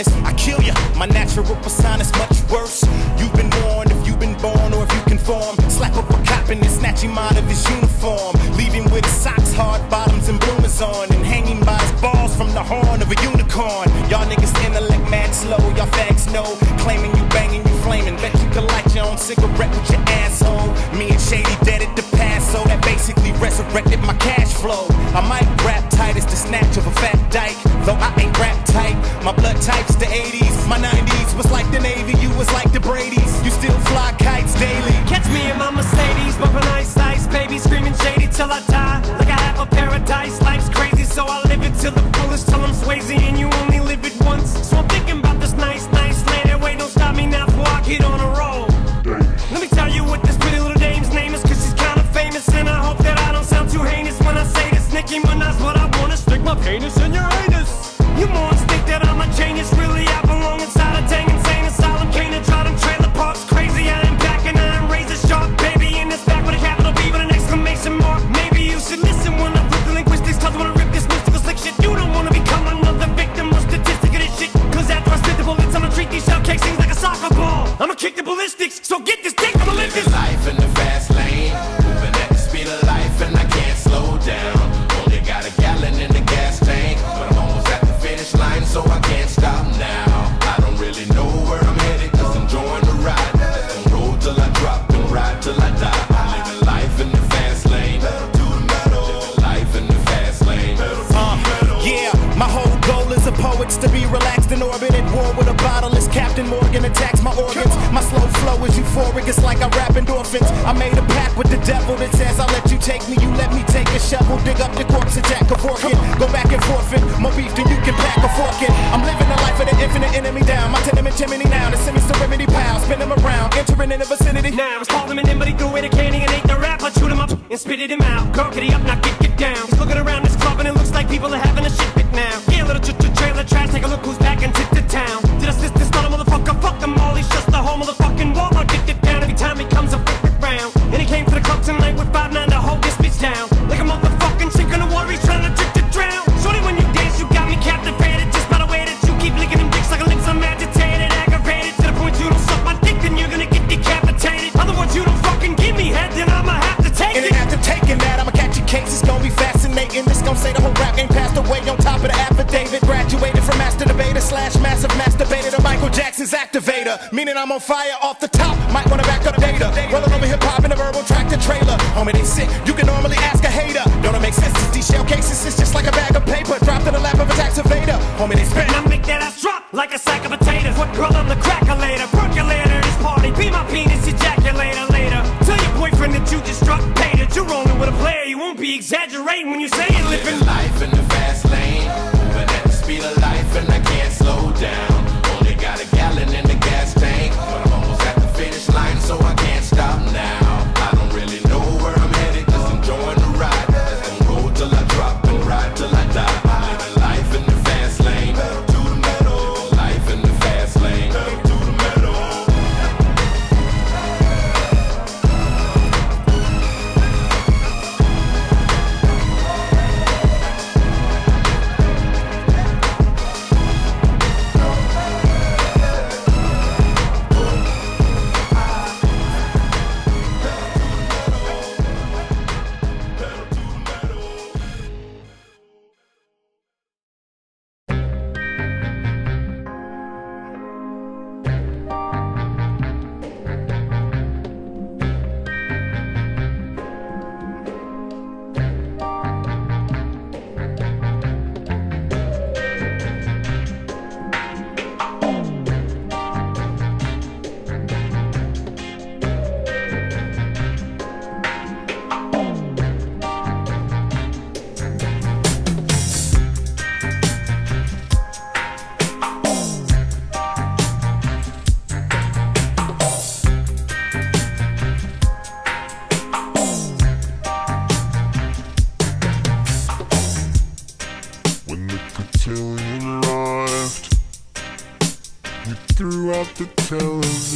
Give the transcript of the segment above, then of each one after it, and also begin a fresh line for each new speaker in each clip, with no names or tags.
with kindness. I kill ya. My natural persona's much worse. You've been warned if you've been born or if you conform. Slap up a cop and then snatch him out of his uniform. Leave him with socks, hard bottoms, and bloomers on. And hanging by his balls from the horn of a unicorn. Y'all niggas intellect mad slow. Y'all fags know. Claiming you banging, you flaming. Bet you can light your own cigarette with your asshole. Me and Shady dead at the past, so that basically resurrected my cash flow. I might rap tight as the snatch of a fat dyke. Though I ain't rap tight. Jack a. Go back and forth forfeit, more beef than you can pack a fork in. I'm living the life of the infinite enemy down. My tenement chimney now, the semi serenity pal, spin them around, entering in the vicinity.
Now I was calling him he threw away the candy and ate the rap. I chewed him up and spitted him out. Get up, now get get down. He's looking around this club and it looks like people are having a shit fit now. Yeah, little ch ch trailer trash, take a look who's back and tip to town. Did I assist this other motherfucker? Fuck them all, he's just the whole motherfucking Walmart. Get get down every time he comes a round. And he came to the club tonight with five nine to hold this bitch down. I'm
on fire off the top. Might wanna back up data. Rolling over hip hop in a verbal tractor trailer. Homie, they sick. You can normally ask a hater. Don't it make sense? These shell cases is just like a bag of paper dropped in the lap of a tax evader. Homie, they spit.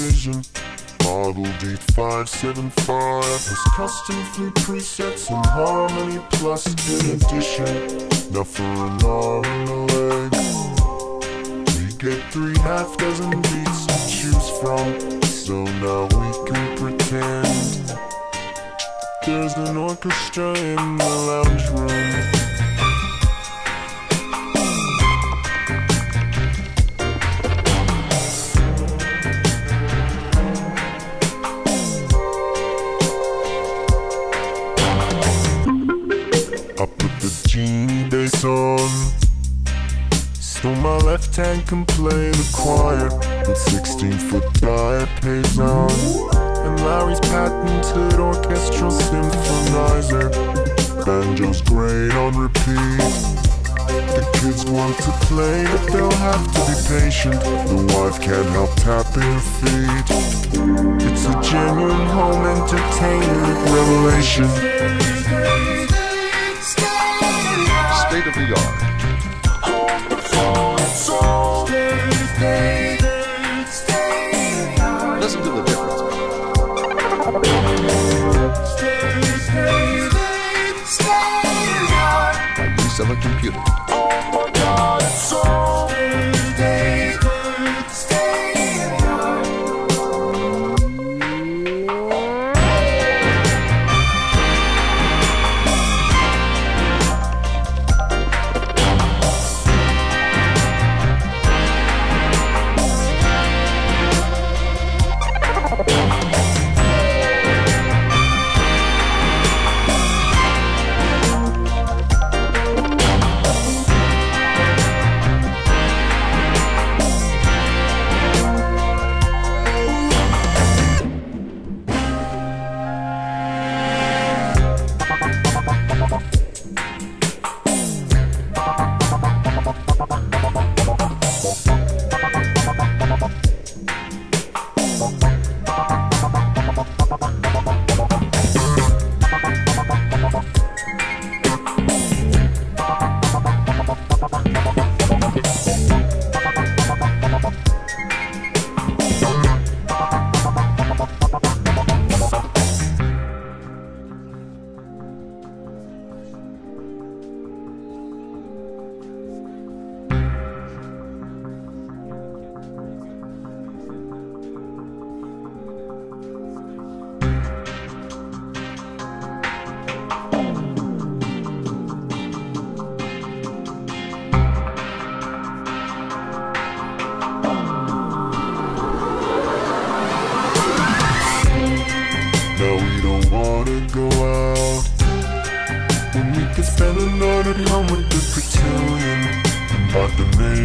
Model D575 has custom flute presets and harmony plus in addition. Now for an arm and a leg. We get three half dozen beats to choose from. So now we can pretend there's an orchestra in the lounge room. 10 complain play the choir With 16 foot diet pays on And Lowrey's patented orchestral symphonizer Banjo's great on repeat the kids want to play, but they'll have to be patient. The wife can't help tapping her feet. It's a genuine home entertainment revelation.
State of the art.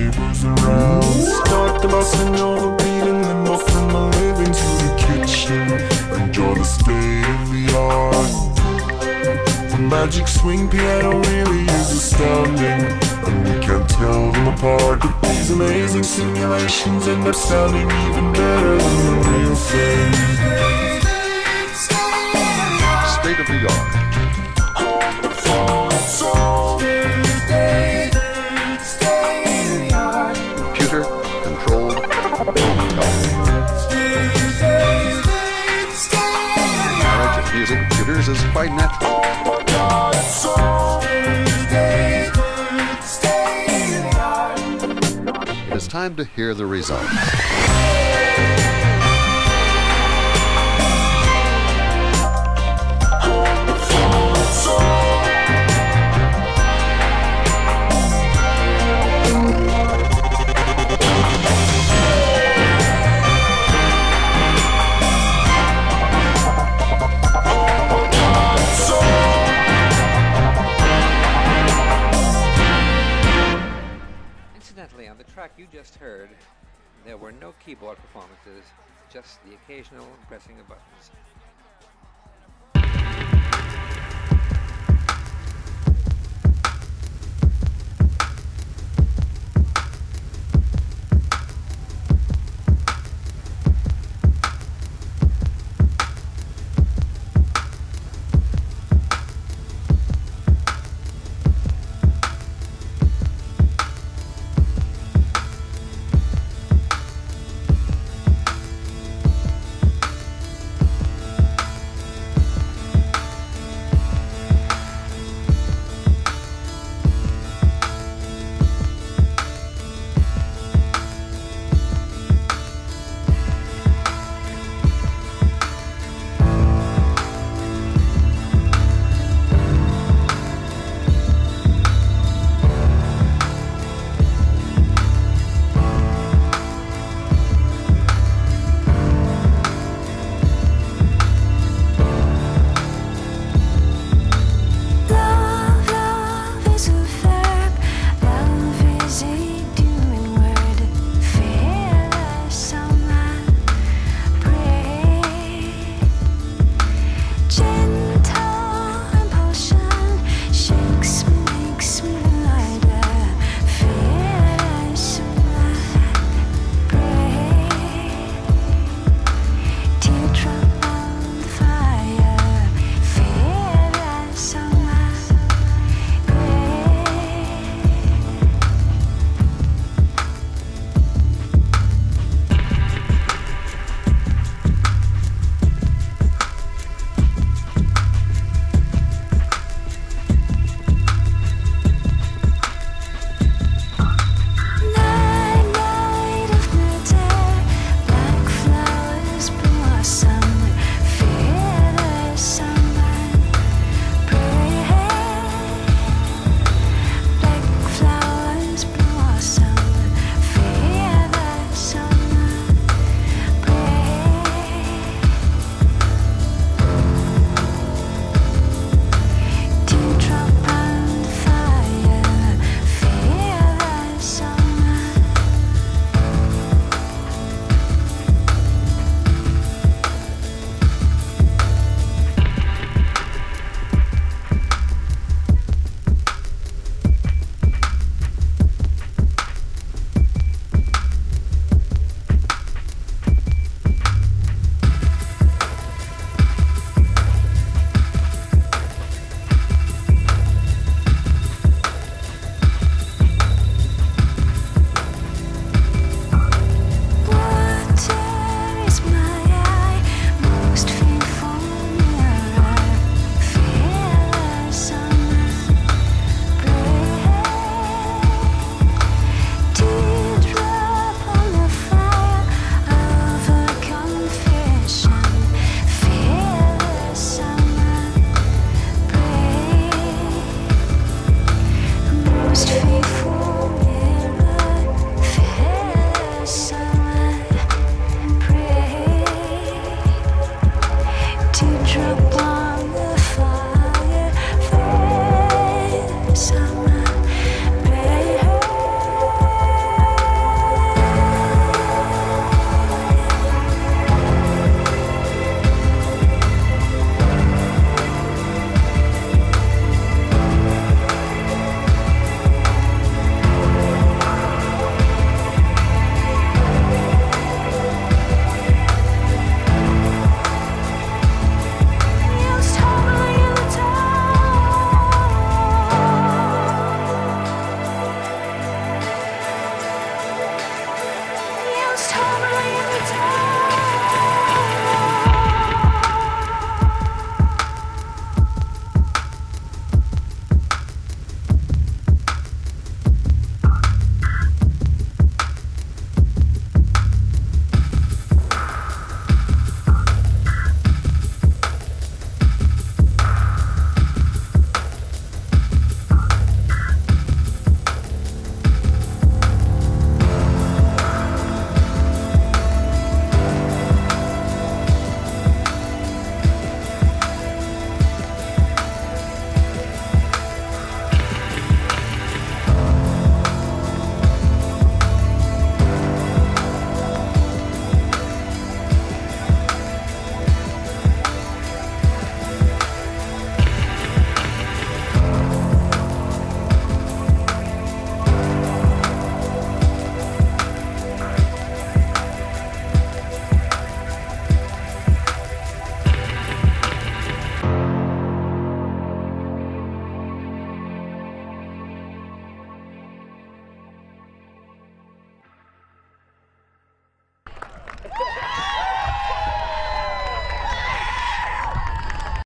Neighbors around Start the bus and all the beat And then walk from the living to the kitchen. Enjoy the state of the art The magic swing piano really is astounding. And we can't tell them apart But these amazing simulations end up sounding even better than the real thing. State of the art. Time to hear the results.
Just heard, there were no keyboard performances, just the occasional pressing of buttons.